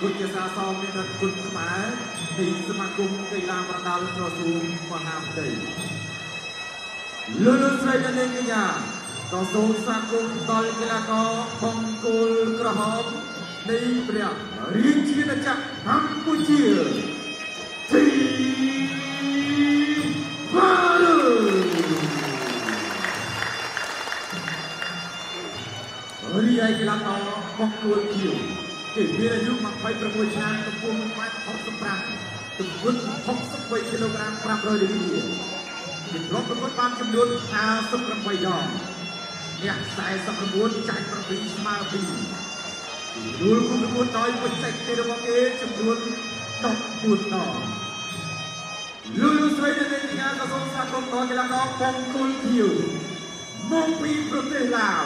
ទឹកផ្លឹកគុជសាសមមានរដ្ឋគុណខ្មែរនៃសមាគមកីឡាប្រដាល់ក្រសួងមហាផ្ទៃលោកលោកស្រីនិងនាងកញ្ញាក៏សូមស្វាគមន៍ដល់កីឡាករបង្គោលក្រហមនៃព្រះរាជាណាចក្រកម្ពុជាទីវ៉ារូរីឯកីឡាករបង្គោលខៀវ គេមានអាយុ26ឆ្នាំកម្ពស់1ម៉ែត្រ65ទម្ងន់63គីឡូក្រាម500លីលីត្រគេធ្លាប់ប្រកួតបានចំនួន58ដងអ្នក49ចាញ់7ស្មើ2រួលគុំប្រកួតដោយបច្ចេកទេសរបស់គេចំនួន14ដងលូលូស្រីនៃទីការក៏សូមស្វាគមន៍ដល់កីឡាករបង្គោលខៀវមកពីប្រទេសឡាវ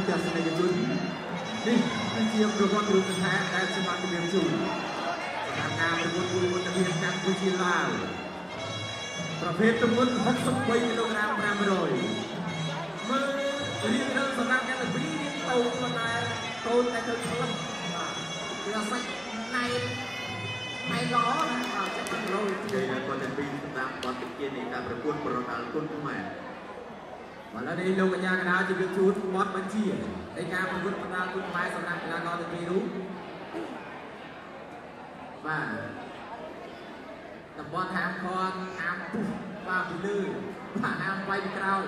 ត្តទូទាំងសេនាជននេះគឺជាប្រវត្តិរូបសង្ហាដែលខ្ញុំបានជម្រាបជូនសម្រាប់ការប្រកួតគូលមន្តភាពកម្ពុជាឡាវប្រភេទទម្ងន់63គីឡូក្រាម500មើលរៀងរឹងសម្រាប់អ្នកទាំងពីររៀងតូចប៉ុន្តែតូចតែទៅខ្លឹមបាទគឺអាសាច់ណៃណៃល្អណាបាទចិត្តមិនរយទេគាត់ទាំងពីរតាមបទតិគានៃការប្រកួតប្រដាល់គុណខ្មែរ បាទឥឡូវនេះលោកកញ្ញាកណ្ដាលជម្រាបជូនបទបញ្ជានៃការប្រកួតប្រដាល់គុណខ្មែរសម្រាប់កីឡាករទាំងពីរនោះបាទតំបន់ហាមខនហាមពុះបាទពីលើបាទហាមវាយពីក្រោយ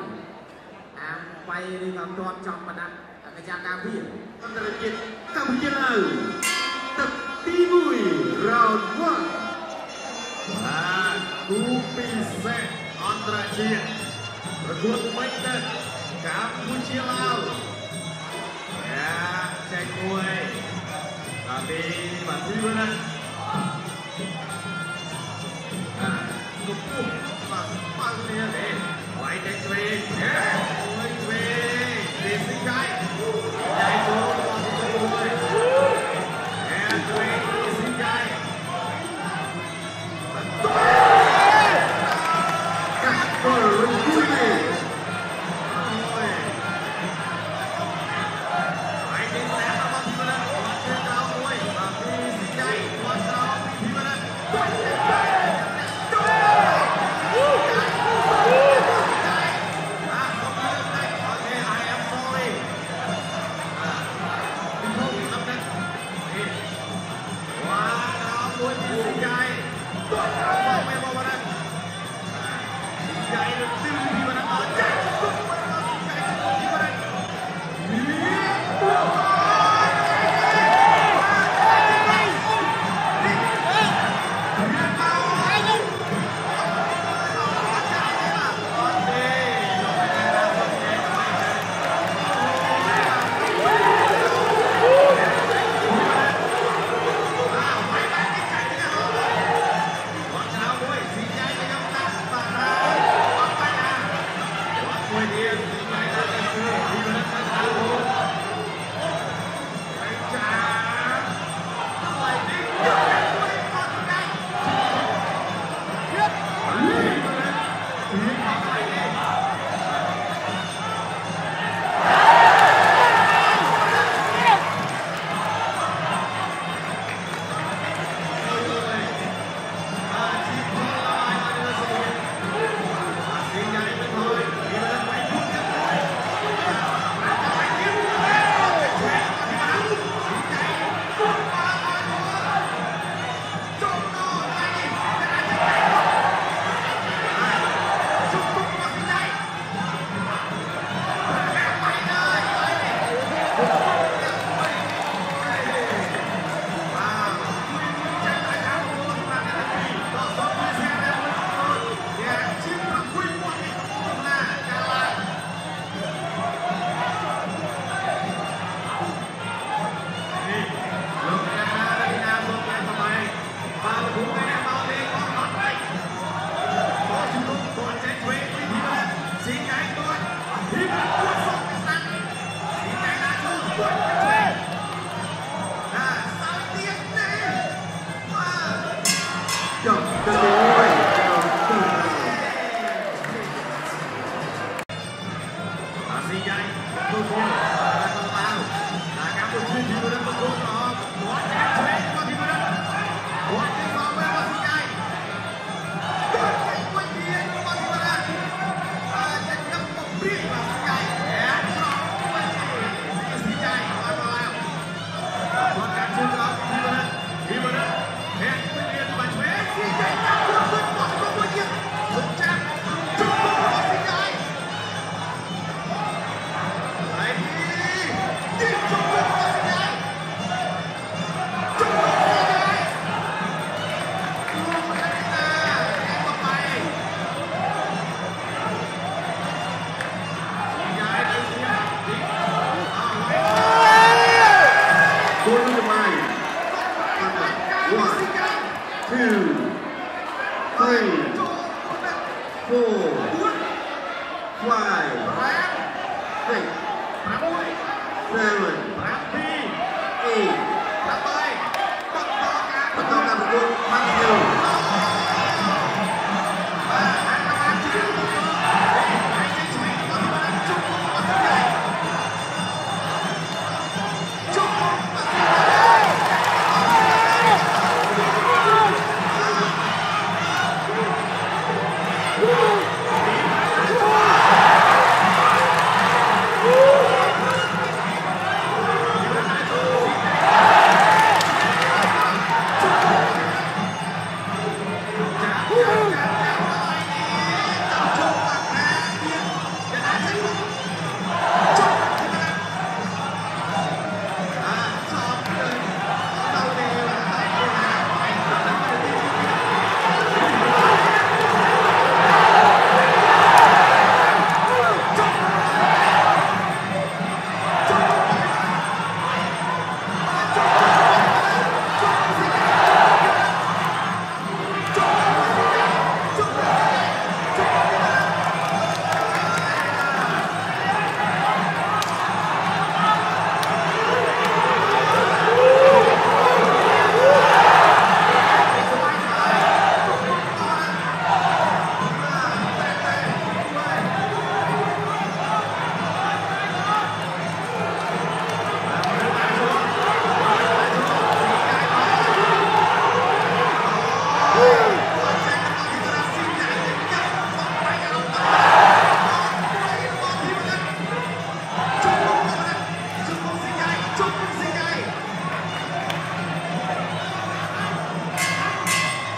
ហាមវាយឬក៏ទាត់ចំបដាក់កញ្ញាការពារអន្តរជាតិកម្ពុជាឡើយទឹកទី1 round 1បាទគូពិសេសអន្តរជាតិ ប្រកួតមិនទៅកម្ពុជាឡាវយ៉ាចែកមួយដល់ពីបាទទី1ណាគុំពុះបាទបាល់នេះទេវាយតែឆ្វេងអេមួយឆ្វេងទេសិកាយ five, six, seven, eight. Bắt to cả, một đường, bắt nhiều.